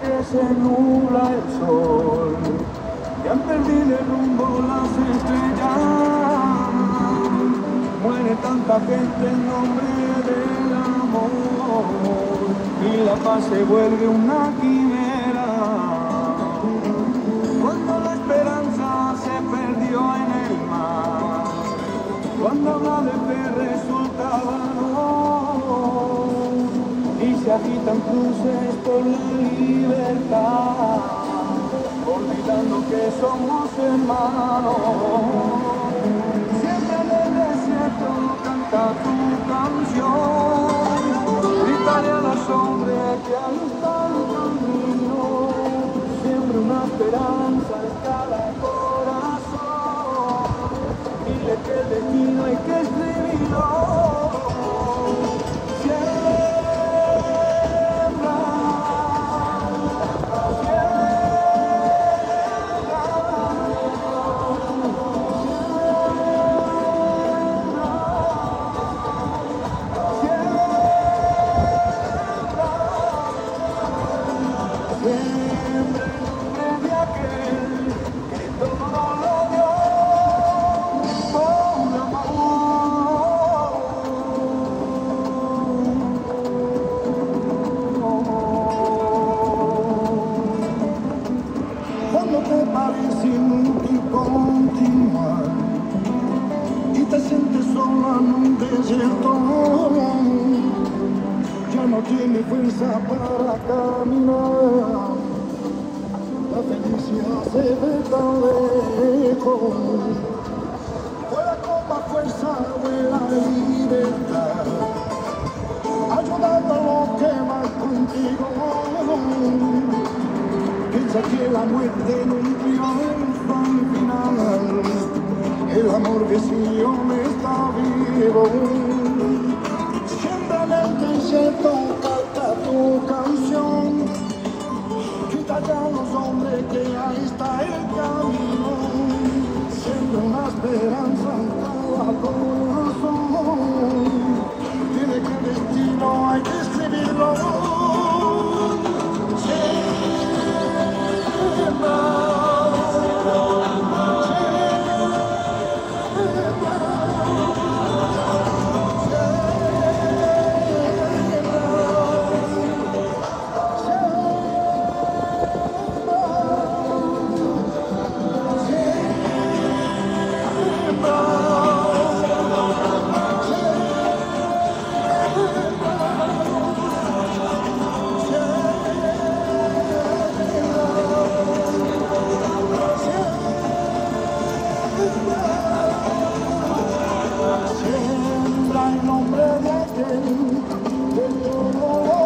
que se nubla el sol, ya perdí el rumbo las estrellas, muere tanta gente en nombre del amor, y la paz se vuelve una quimera. Se agitan cruces por la libertad, olvidando que somos hermanos. Desierto ya no tiene fuerza para caminar. Se ve tan lejos. Fuera con más fuerza de la libertad. Ayudando a los que van contigo. Piensa que la muerte no un triunfo al final. El amor que siempre está vivo. Siempre en el desierto Los hombres que ahí está el camino. Siempre una esperanza en la nombre de aquel que todo